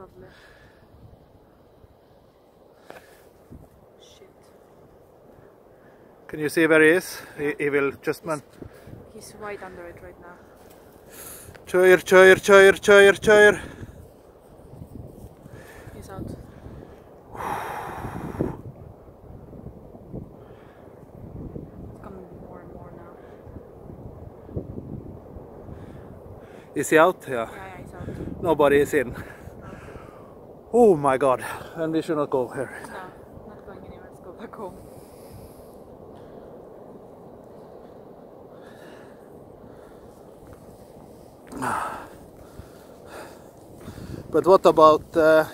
Probably. Shit. Can you see where he is? He, he will just man. He's right under it right now. Choir, choir, choir, choir, choir. He's out. Is he out? Yeah. Yeah, he's out. Nobody is in. Oh my god. And we should not go here. No, not going anywhere. Let's go back home. But what about uh,